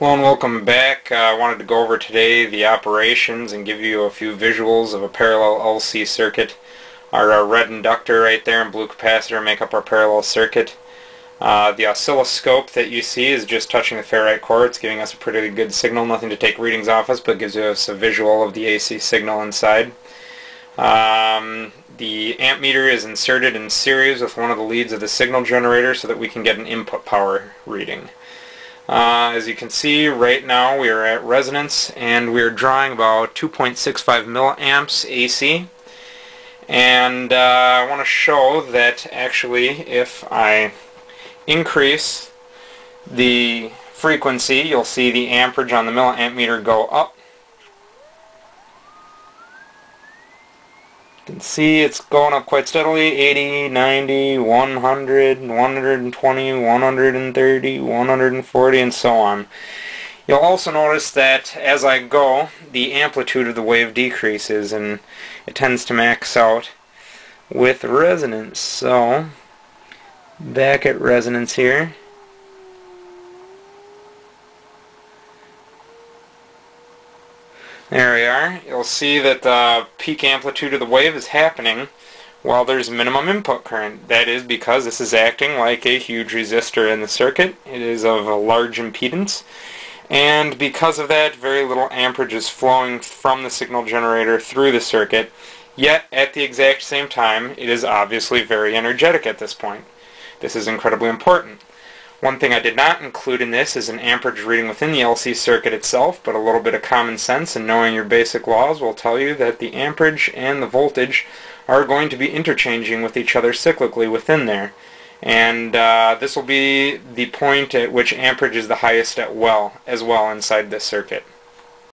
Hello and welcome back. Uh, I wanted to go over today the operations and give you a few visuals of a parallel LC circuit. Our uh, red inductor right there and blue capacitor make up our parallel circuit. Uh, the oscilloscope that you see is just touching the ferrite core. It's giving us a pretty good signal. Nothing to take readings off us, but gives us a visual of the AC signal inside. Um, the amp meter is inserted in series with one of the leads of the signal generator so that we can get an input power reading. Uh, as you can see right now we are at resonance and we are drawing about 2.65 milliamps AC and uh, I want to show that actually if I increase the frequency you'll see the amperage on the milliamp meter go up can see it's going up quite steadily 80, 90, 100, 120, 130, 140 and so on. You'll also notice that as I go the amplitude of the wave decreases and it tends to max out with resonance. So back at resonance here There we are. You'll see that the peak amplitude of the wave is happening while there's minimum input current. That is because this is acting like a huge resistor in the circuit. It is of a large impedance and because of that very little amperage is flowing from the signal generator through the circuit yet at the exact same time it is obviously very energetic at this point. This is incredibly important. One thing I did not include in this is an amperage reading within the LC circuit itself, but a little bit of common sense and knowing your basic laws will tell you that the amperage and the voltage are going to be interchanging with each other cyclically within there. And uh, this will be the point at which amperage is the highest at well, as well inside this circuit.